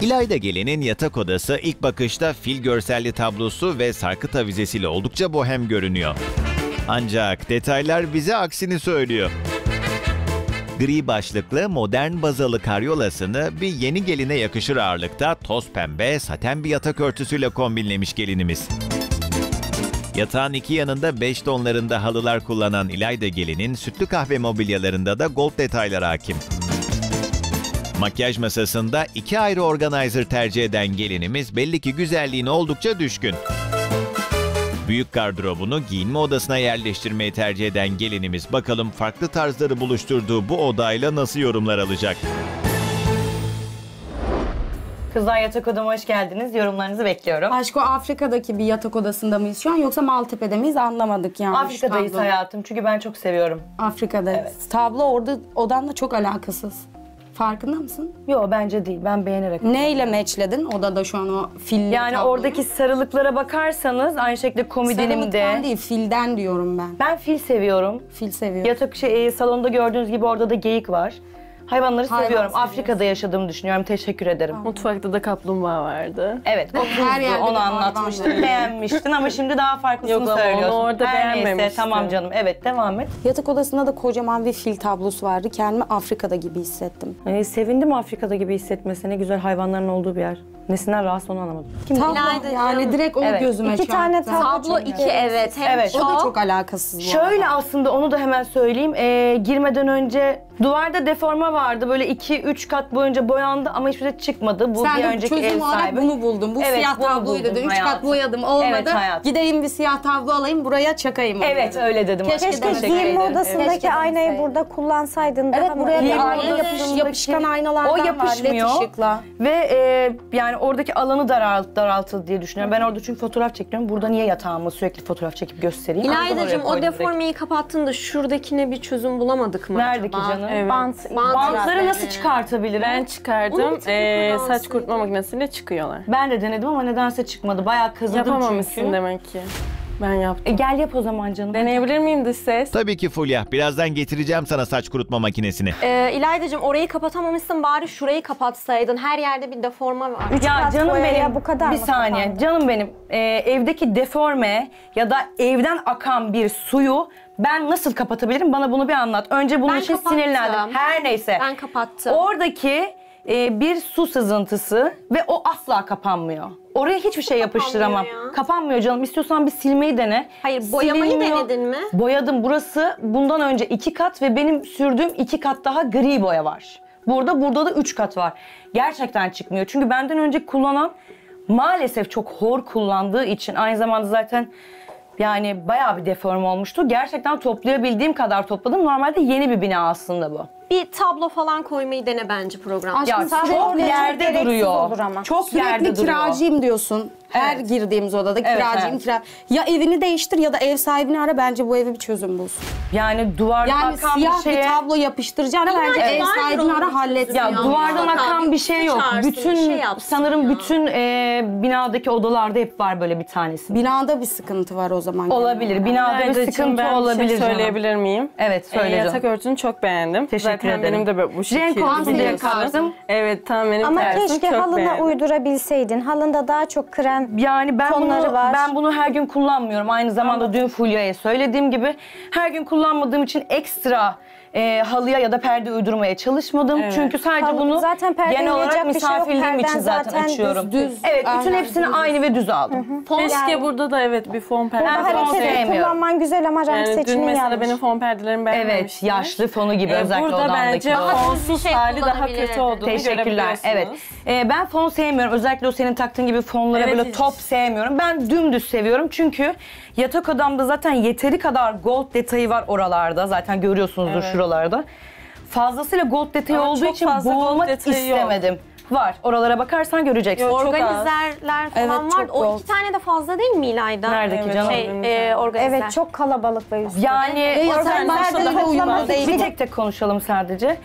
İlayda Gelin'in yatak odası ilk bakışta fil görselli tablosu ve sarkıt avizesiyle oldukça bohem görünüyor. Ancak detaylar bize aksini söylüyor. Gri başlıklı modern bazalı karyolasını bir yeni geline yakışır ağırlıkta toz pembe saten bir yatak örtüsüyle kombinlemiş gelinimiz. Yatağın iki yanında 5 tonlarında halılar kullanan İlayda Gelin'in sütlü kahve mobilyalarında da gold detaylar hakim. Makyaj masasında iki ayrı organizer tercih eden gelinimiz belli ki güzelliğine oldukça düşkün. Büyük gardırobunu giyinme odasına yerleştirmeyi tercih eden gelinimiz bakalım farklı tarzları buluşturduğu bu odayla nasıl yorumlar alacak? Kızlar yatak odama hoş geldiniz. Yorumlarınızı bekliyorum. Aşko Afrika'daki bir yatak odasında mıyız şu an yoksa Maltepe'de miyiz anlamadık yani. Afrika'dayız tablo. hayatım çünkü ben çok seviyorum. Afrika'dayız. Tablo orada odanla çok alakasız. Farkında mısın? Yo bence değil. Ben beğenerek. Neyle meçledin odada şu an o filli Yani tabloyu? oradaki sarılıklara bakarsanız aynı şekilde komodinimde. Sarılıktan değil filden diyorum ben. Ben fil seviyorum. Fil seviyorum. Yatak şey, e, salonda gördüğünüz gibi orada da geyik var. Hayvanları Hayvan seviyorum. seviyorsun. Afrika'da yaşadığımı düşünüyorum. Teşekkür ederim. Mutfakta da kaplumbağa vardı. Evet, o Her yerde onu hayvan anlatmıştın, beğenmiştin ama şimdi daha farklısını Yok ama onu söylüyorsun. orada Her neyse, beğenmemiştim. tamam canım. Evet, devam et. Yatak odasında da kocaman bir fil tablosu vardı. Kendimi Afrika'da gibi hissettim. Ee, sevindim Afrika'da gibi hissetmesine. Güzel hayvanların olduğu bir yer. Nesinden rahatsız onu anlamadım. Tablo yani direkt o Evet. gözüme İki tane çarptı. tablo iki evet. Hem Evet. O da çok. çok alakasız bu Şöyle arada. aslında onu da hemen söyleyeyim. Ee, girmeden önce duvarda deforma vardı. Böyle 2-3 kat boyunca boyandı ama hiçbir şey çıkmadı. Bu Sen bir önceki çözüm ev olarak sahibi. bunu buldum. Bu Evet, siyah bunu tabloyu buldum dedi. Üç hayatım. kat boyadım olmadı. Evet, hayatım. Gideyim bir siyah tablo alayım buraya çakayım. onu Evet öyle dedim. Keşke aslında. demeseydin. Teşekkür Giyinme ederim. odasındaki Keşke aynayı demeseydin. burada kullansaydın Evet daha mı? buraya bir Giyinme ayna yapış, yapışkan aynalardan O var. led yapışmıyor. ışıkla. Ve e, yani oradaki alanı daralt, daraltıldı diye düşünüyorum. Ben orada çünkü fotoğraf çekiyorum. Burada niye yatağımı sürekli fotoğraf çekip göstereyim? İlayda'cığım o koydum direkt. deformeyi kapattın da şuradakine bir çözüm bulamadık mı Nerede ki acaba? canım? Evet. Bant. Bantları nasıl çıkartabilirim? Ben çıkardım. Ee, saç kurutma makinesiyle çıkıyorlar. Ben de denedim ama nedense çıkmadı. Bayağı kazıdım Yapamamışsın çünkü. demek ki. Ben yaptım. E, gel yap o zaman canım. Deneyebilir miyim dış ses? Tabii ki Fulya, birazdan getireceğim sana saç kurutma makinesini. Ee, İlayda'cığım orayı kapatamamışsın bari şurayı kapatsaydın. Her yerde bir deforma var. Ya kat canım boyaya benim bu kadar bir mı saniye kapandı? canım benim e, evdeki deforme ya da evden akan bir suyu ben nasıl kapatabilirim bana bunu bir anlat. Önce bunun Ben için kapattım. sinirlendim. Her neyse. Ben kapattım. Oradaki e, bir su sızıntısı ve o asla kapanmıyor. Oraya hiçbir şey yapıştıramam. ya? Kapanmıyor canım. İstiyorsan bir silmeyi dene. Hayır, boyamayı denedin mi? Boyadım. Burası bundan önce iki kat ve benim sürdüğüm iki kat daha gri boya var. Burada burada da üç kat var. Gerçekten çıkmıyor. Çünkü benden önce kullanan maalesef çok hor kullandığı için aynı zamanda zaten yani bayağı bir deform olmuştu. Gerçekten toplayabildiğim kadar topladım. Normalde yeni bir bina aslında bu. Bir tablo falan koymayı dene bence programda. Aşkım Ya çok yerde gereksiz duruyor. olur ama. Çok Sürekli yerde duruyor. kiracıyım diyorsun. Her Evet. girdiğimiz odada Evet, kiracıyım evet. kira. Ya evini değiştir ya da ev sahibini ara bence bu eve bir çözüm bulsun. Yani duvardan Yani akan siyah bir şeye... bir tablo yapıştıracağına bence ev Vardır sahibini onun ara bir hallet. çözümü Ya Ya duvardan mutlaka akan bir bir şey yok. çağırsın, bütün bir şey yapsın sanırım ya. bütün e, binadaki odalarda hep var böyle bir tanesi. Binada bir sıkıntı var o zaman. olabilir. Binada bir sıkıntı ben olabilir şey canım. söyleyebilir miyim? Evet Ee, söyle yatak canım. örtünü çok beğendim. Teşekkür Zaten ederim. benim de böyle bu şekilde. Renk olsun diye kaldım. Evet tam benim Ama tarzım. keşke çok halına beğendim. uydurabilseydin. Halında daha çok krem. Yani ben tonları bunu var. ben bunu her gün kullanmıyorum. Aynı zamanda dün Fulya'ya söylediğim gibi her gün kullanmadığım için ekstra e, halıya ya da perde uydurmaya çalışmadım. Evet. Çünkü sadece Halı- bunu zaten genel olarak şey yok. misafirliğim için Perden zaten, zaten açıyorum. düz, düz. Evet bütün Aynen, hepsini düz. aynı ve düz aldım. Keşke Yani- burada da evet bir fon perde. Ben Burada fon sevmiyorum. kullanman güzel ama renk Yani dün seçimin mesela yanlış. benim fon perdelerimi Evet beğenmemiştiniz. yaşlı fonu gibi Ee, özellikle burada bence fon. fonsuz şey hali daha kötü olduğunu Teşekkürler. Evet. Ee, ben fon sevmiyorum. Özellikle o senin taktığın gibi fonlara Evet, böyle hiç- top sevmiyorum. Ben dümdüz seviyorum. Çünkü yatak odamda zaten yeteri kadar gold detayı var oralarda. Zaten görüyorsunuzdur Evet. şuralarda. Fazlasıyla gold detayı Ama olduğu çok için fazla gold boğulmak detayı yok. istemedim. Var. Oralara bakarsan göreceksin. Yok, çok az. Organizerler falan Evet, var. çok O bol. iki tane de fazla değil mi İlayda? Neredeki Evet, canım? Şey, e, organizer. Evet çok kalabalık ve üstü. Yani başta daha uyumlu toplamak değil. bir tek tek konuşalım sadece.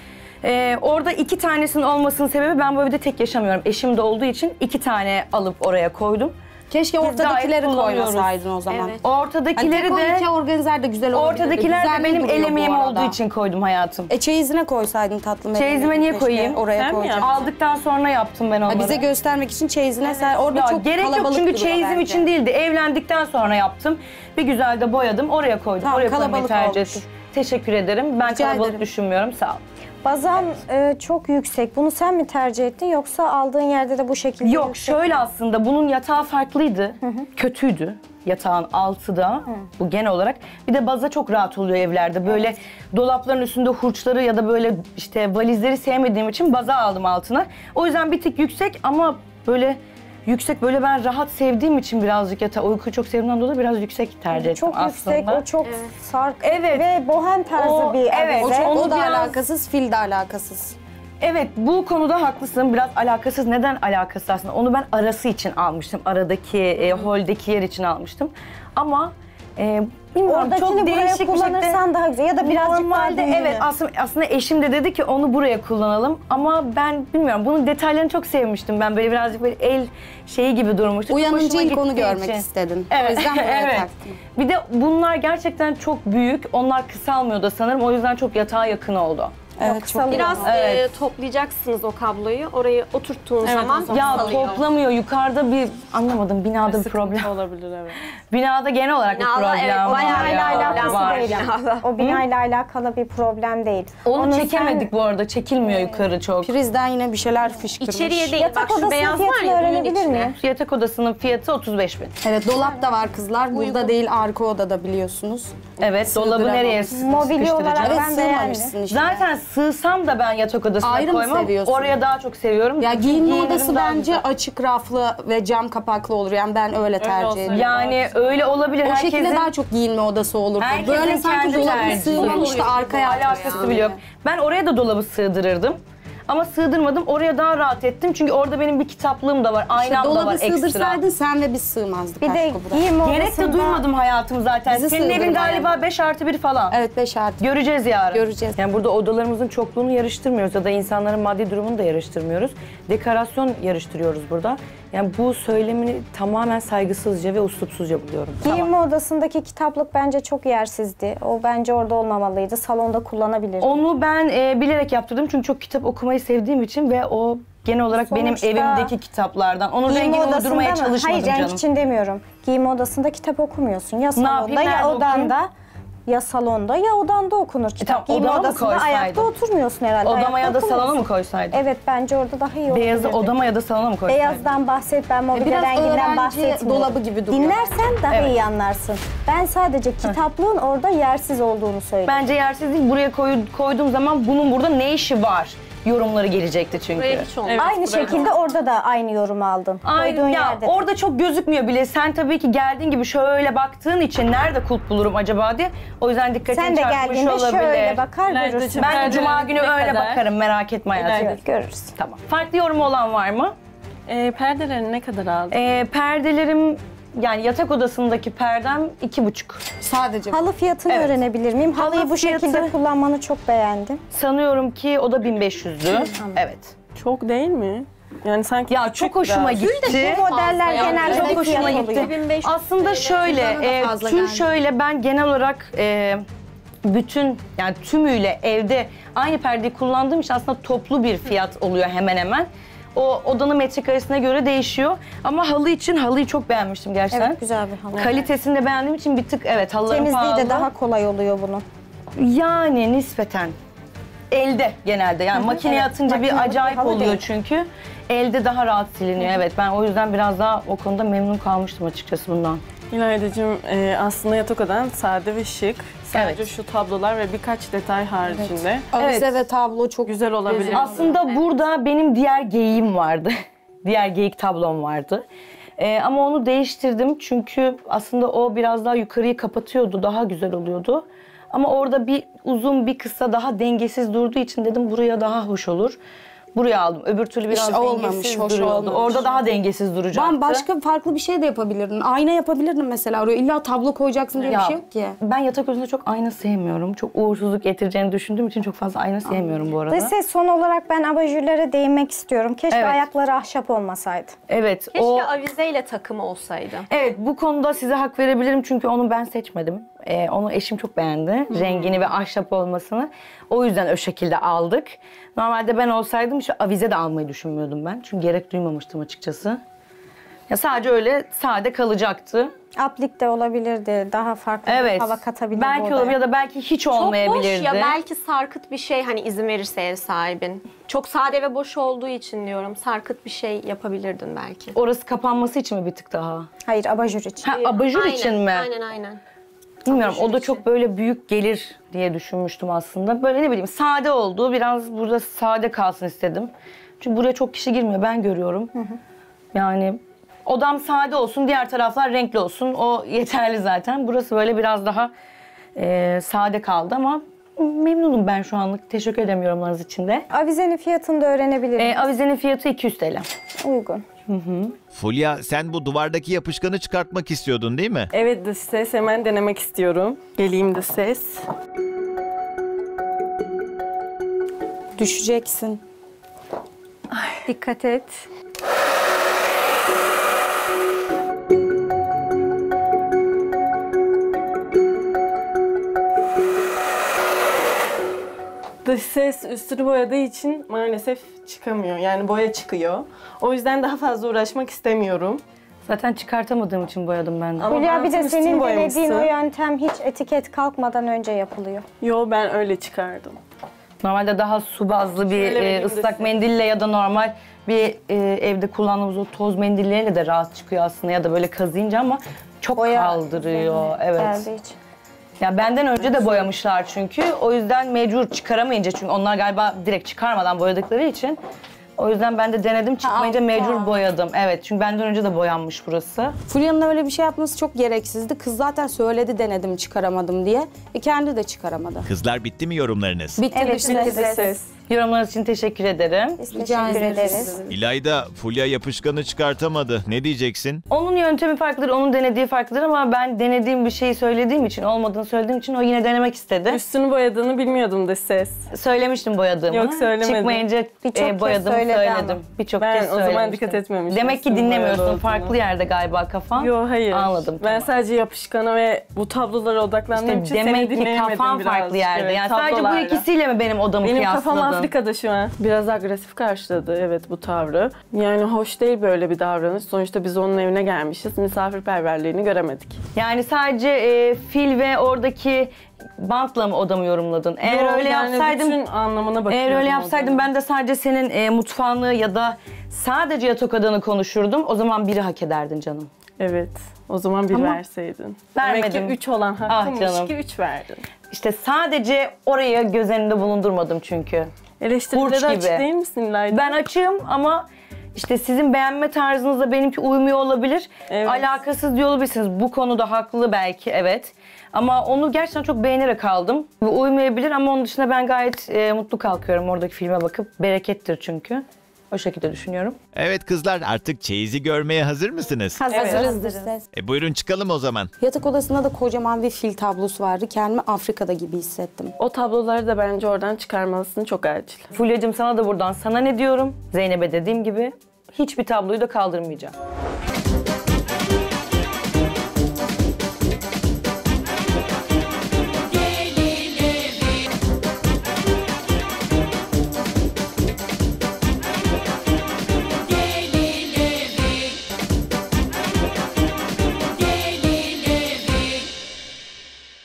Ee, orada iki tanesinin olmasının sebebi ben bu evde tek yaşamıyorum. Eşim de olduğu için iki tane alıp oraya koydum. Keşke Biz ortadakileri gayet kullanıyoruz. koymasaydın o zaman. Evet. Ortadakileri Hani de organizer de güzel olabilirdi. ortadakiler de benim el emeğim olduğu için koydum hayatım. E çeyizine koysaydın tatlım. Çeyizime niye Keşke koyayım? Oraya yaptın? Aldıktan sonra yaptım ben onları. Ha, bize göstermek için çeyizine sen orada Ya çok gerek yok kalabalık çünkü duruyor çeyizim bence. için değildi. Evlendikten sonra yaptım. Bir güzel de boyadım. Oraya koydum. Tamam, Oraya koymayı kalabalık tercih ettim. Teşekkür ederim. Ben Rica kalabalık ederim. düşünmüyorum. Sağ ol. Bazan e, çok yüksek. Bunu sen mi tercih ettin yoksa aldığın yerde de bu şekilde Yok yüksek şöyle aslında bunun yatağı farklıydı. Kötüydü. Yatağın altı da bu genel olarak. Bir de baza çok rahat oluyor evlerde. Böyle dolapların üstünde hurçları ya da böyle işte valizleri sevmediğim için baza aldım altına. O yüzden bir tık yüksek ama böyle yüksek böyle ben rahat sevdiğim için birazcık yatağı uykuyu çok sevdiğimden dolayı biraz yüksek tercih ettim Çok aslında. yüksek, o çok sark Evet. ve bohem tarzı O- bir evet, O, avize. çok, o Onu da biraz- alakasız, fil de alakasız. Evet bu konuda haklısın. Biraz alakasız. Neden alakasız aslında? Onu ben arası için almıştım. Aradaki, e, holdeki yer için almıştım. Ama e, bilmiyorum Oradakini çok buraya değişik bir şekilde. kullanırsan daha güzel ya da birazcık Normalde büyüğünü. evet aslında, aslında eşim de dedi ki onu buraya kullanalım. Ama ben bilmiyorum bunun detaylarını çok sevmiştim. Ben böyle birazcık böyle el şeyi gibi durmuştu. Çok Uyanınca hoşuma ilk onu gittiği görmek için. istedin. Evet. O yüzden buraya evet. taktın. Bir de bunlar gerçekten çok büyük. Onlar kısalmıyor da sanırım. O yüzden çok yatağa yakın oldu. Evet, çok. Biraz Evet. e, toplayacaksınız o kabloyu. Orayı oturttuğunuz Evet, zaman Ya salıyor. toplamıyor. Yukarıda bir anlamadım binada bir problem. olabilir evet. Binada genel olarak bir Binada, problem evet, var. Binayla alakası Var. değil. ama. O binayla alakalı bir problem değil. Onu, sen- çekemedik bu arada. Çekilmiyor yukarı çok. Prizden yine bir şeyler fışkırmış. İçeriye değil. Yatak Bak şu beyaz var ya bunun öğrenebilir içine. miyim? Yatak odasının fiyatı 35 bin. Evet dolap da var kızlar. Burada değil arka odada biliyorsunuz. Evet dolabı nereye s- Mobilya olarak Evet Ben beğendim. sığmamışsın işte. Zaten sığsam da ben yatak odasına Ayrı mı koymam. seviyorsun? Oraya daha çok seviyorum. Ya giyinme giyinirim odası daha bence güzel. açık raflı ve cam kapaklı olur. Yani ben öyle tercih olsa ediyorum. Yani öyle olabilir. O Herkesin, şekilde daha çok giyinme odası olurdu. herkesin Böyle sanki kendi dolabın tercihi. sığmamış da arkaya alakası atıyor bile yok. yani. Ben oraya da dolabı sığdırırdım. Ama sığdırmadım. Oraya daha rahat ettim. Çünkü orada benim bir kitaplığım da var. Aynam da var dolabı ekstra. sığdırsaydın sen ve biz sığmazdık Bir de aşkı buraya. giyim Gerek de odasında duymadım hayatım zaten. Bizi Senin evin sığdırma galiba yani. 5 artı 1 falan. Evet 5 artı. Göreceğiz yarın. Göreceğiz. Yani burada odalarımızın çokluğunu yarıştırmıyoruz ya da insanların maddi durumunu da yarıştırmıyoruz. Dekorasyon yarıştırıyoruz burada. Yani bu söylemini tamamen saygısızca ve uslupsuzca buluyorum. Giyinme odasındaki kitaplık bence çok yersizdi. O bence orada olmamalıydı. Salonda kullanabilirdi. Onu ben e, bilerek yaptırdım çünkü çok kitap okumayı sevdiğim için ve o genel olarak Sonuçta- benim evimdeki kitaplardan. Onun rengini uydurmaya mı? çalışmadım Hayır renk canım. için demiyorum. Giyinme odasında kitap okumuyorsun. Ya salonda yapayım, ya okuyayım? Ya salonda ya odanda okunur kitap. tamam, Giyinme odama mı odasında ayakta oturmuyorsun herhalde. Odama ayakta ya da salona mı koysaydım? Evet bence orada daha iyi olabilirdi. Beyazı odama ya da salona mı koysaydım? Beyazdan bahset, ben mobilya biraz renginden öğrenci bahsetmiyorum. dolabı gibi duruyor Dinlersen daha Evet. iyi anlarsın. Ben sadece kitaplığın orada yersiz olduğunu söylüyorum. Bence yersiz değil. Buraya koy, koyduğum zaman bunun burada ne işi var? Yorumları gelecekti çünkü. Buraya hiç. Evet, Aynı buraya şekilde orada da aynı yorumu aldın. Ay, Koyduğun ya yerde. de. orada çok gözükmüyor bile. Sen tabii ki geldiğin gibi şöyle baktığın için nerede kulp bulurum acaba diye. O yüzden dikkatini Sen de çarpmış geldiğinde olabilir. şöyle bakar İleride görürsün. Ben de cuma günü Ne öyle kadar? bakarım merak etme hayatım. Evet, görürüz. Tamam. Farklı yorumu olan var mı? Ee, perdelerini ne kadar aldın? Ee, perdelerim yani yatak odasındaki perdem iki buçuk. Sadece. Halı fiyatını Evet. öğrenebilir miyim? Halı Halıyı bu şekilde fiyatı- kullanmanı çok beğendim. Sanıyorum ki o da 1500'dü. evet. Çok değil mi? Yani sanki Ya çok hoşuma gitti. Bu modeller yani. genelde Çok hoşuma gitti. oluyor. 1500 Aslında şöyle, Bana da e, fazla tüm geldi. şöyle ben genel olarak e, bütün yani tümüyle evde aynı perdeyi kullandığım için aslında toplu bir fiyat oluyor hemen hemen. O odanın metrekaresine göre değişiyor. Ama halı için halıyı çok beğenmiştim gerçekten. Evet güzel bir halı. Kalitesini de beğendiğim için bir tık evet halıların Temizliği pahalı. de daha kolay oluyor bunun. Yani nispeten. Elde genelde yani makineye evet. atınca bir Makinalı bir acayip halı oluyor değil. çünkü. Elde daha rahat siliniyor evet. Ben o yüzden biraz daha o konuda memnun kalmıştım açıkçası bundan. İlaydacığım e, aslında yatak odan sade ve şık. Sadece Evet. şu tablolar ve birkaç detay haricinde. Avize Evet. ve tablo çok Güzel olabilir. Aslında burada benim diğer geyiğim vardı. diğer geyik tablom vardı. Ee, ama onu değiştirdim çünkü aslında o biraz daha yukarıyı kapatıyordu, daha güzel oluyordu. Ama orada bir uzun bir kısa daha dengesiz durduğu için dedim buraya daha hoş olur. Buraya aldım. Öbür türlü biraz İşte olmamış, dengesiz hoş duruyordu. olmamış. Orada daha dengesiz duracaktı. Ben başka farklı bir şey de yapabilirdin. Ayna yapabilirdin mesela oraya. İlla tablo koyacaksın diye bir şey yok ki. Ben yatak odasında çok ayna sevmiyorum. Çok uğursuzluk getireceğini düşündüğüm için çok fazla ayna sevmiyorum bu arada. Dış ses son olarak ben abajürlere değinmek istiyorum. Keşke Evet. ayakları ahşap olmasaydı. Evet. Keşke o avizeyle takım olsaydı. Evet bu konuda size hak verebilirim çünkü onu ben seçmedim. Ee, onu eşim çok beğendi. Rengini ve ahşap olmasını. O yüzden o şekilde aldık. Normalde ben olsaydım işte avize de almayı düşünmüyordum ben. Çünkü gerek duymamıştım açıkçası. Ya sadece öyle sade kalacaktı. Aplik de olabilirdi. Daha farklı bir Evet. hava katabilirdi Belki olabilir ya da belki hiç Çok olmayabilirdi. boş ya belki sarkıt bir şey hani izin verirse ev sahibin. Çok sade ve boş olduğu için diyorum sarkıt bir şey yapabilirdin belki. Orası kapanması için mi bir tık daha? Hayır abajür için. Ha abajur Aynen, için mi? Aynen aynen. Bilmiyorum o da çok böyle büyük gelir diye düşünmüştüm aslında. Böyle ne bileyim sade oldu. Biraz burada sade kalsın istedim. Çünkü buraya çok kişi girmiyor ben görüyorum. Yani odam sade olsun diğer taraflar renkli olsun. O yeterli zaten. Burası böyle biraz daha e, sade kaldı ama memnunum ben şu anlık. Teşekkür ederim yorumlarınız için de. Avizenin fiyatını da öğrenebilir E, avizenin fiyatı 200 TL. Uygun. Fulya sen bu duvardaki yapışkanı çıkartmak istiyordun değil mi? Evet dış ses hemen denemek istiyorum. Geleyim dış ses. Düşeceksin. Dikkat et. Dış ses üstünü boyadığı için maalesef çıkamıyor. Yani boya çıkıyor. O yüzden daha fazla uğraşmak istemiyorum. Zaten çıkartamadığım için boyadım ben de. Ama Hülya bir de altın üstünü senin denediğin o boyamışsın. yöntem hiç etiket kalkmadan önce yapılıyor. Yo ben öyle çıkardım. Normalde daha su bazlı bir Şöyle e, vereyim de ıslak size. mendille ya da normal bir e, evde kullandığımız o toz mendilleriyle de rahat çıkıyor aslında ya da böyle kazıyınca ama çok Boya kaldırıyor. Evet. Geldiği için. Ya benden önce de boyamışlar çünkü. O yüzden mecbur çıkaramayınca çünkü onlar galiba direkt çıkarmadan boyadıkları için. O yüzden ben de denedim çıkmayınca altta. mecbur boyadım. Evet çünkü benden önce de boyanmış burası. Fulya'nın öyle bir şey yapması çok gereksizdi. Kız zaten söyledi denedim çıkaramadım diye. E kendi de çıkaramadı. Kızlar bitti mi yorumlarınız? Bitti Evet, bitti. Ses. Yorumlarınız için teşekkür ederim. Biz Rica teşekkür ederiz. ederiz. İlayda Fulya yapışkanı çıkartamadı. Ne diyeceksin? Onun yöntemi farklıdır, onun denediği farklıdır ama ben denediğim bir şeyi söylediğim için, olmadığını söylediğim için o yine denemek istedi. Üstünü boyadığını bilmiyordum dış ses. Söylemiştim boyadığımı. Yok, söylemedin. Çıkmayınca Birçok e, kez boyadığımı söyledi söyledim. ama. Birçok Ben kez o zaman dikkat etmemişim Demek ki üstünün boyalı dinlemiyorsun. olduğunu. Farklı yerde galiba kafan. Yo hayır. Anladım. Ben tamam. sadece yapışkana ve bu tablolara odaklandığım İşte için demek seni ki dinleyemedim kafan biraz. farklı yerde. Evet, yani sadece bu tablolarla. ikisiyle mi benim odamı Benim kıyasladın? kafam Afrika'da şu an. Biraz agresif karşıladı evet bu tavrı. Yani hoş değil böyle bir davranış. Sonuçta biz onun evine gelmişiz. Misafirperverliğini göremedik. Yani sadece e, fil ve oradaki bantla mı odamı yorumladın? Eğer Yo, öyle yani yapsaydım bütün anlamına bakıyorum. Eğer öyle yapsaydım ben de sadece senin e, mutfağını ya da sadece yatak odanı konuşurdum. O zaman biri hak ederdin canım. Evet. O zaman bir Ama verseydin. vermedim. Demek ki 3 olan Ah hakkımmış canım. ki 3 verdin. İşte sadece orayı göz önünde bulundurmadım çünkü. Eleştirilere Burç açık gibi. değil misin Layla? Ben açığım ama işte sizin beğenme tarzınızla benimki uymuyor olabilir. Evet. Alakasız diyor olabilirsiniz. Bu konuda haklı belki evet. Ama onu gerçekten çok beğenerek aldım. Uymayabilir ama onun dışında ben gayet e, mutlu kalkıyorum oradaki filme bakıp. Berekettir çünkü. O şekilde düşünüyorum. Evet kızlar artık çeyizi görmeye hazır mısınız? Hazırız dış ses. E buyurun çıkalım o zaman. Yatak odasında da kocaman bir fil tablosu vardı. Kendimi Afrika'da gibi hissettim. O tabloları da bence oradan çıkarmalısın çok acil. Fulya'cığım sana da buradan sana ne diyorum? Zeynep'e dediğim gibi hiçbir tabloyu da kaldırmayacağım.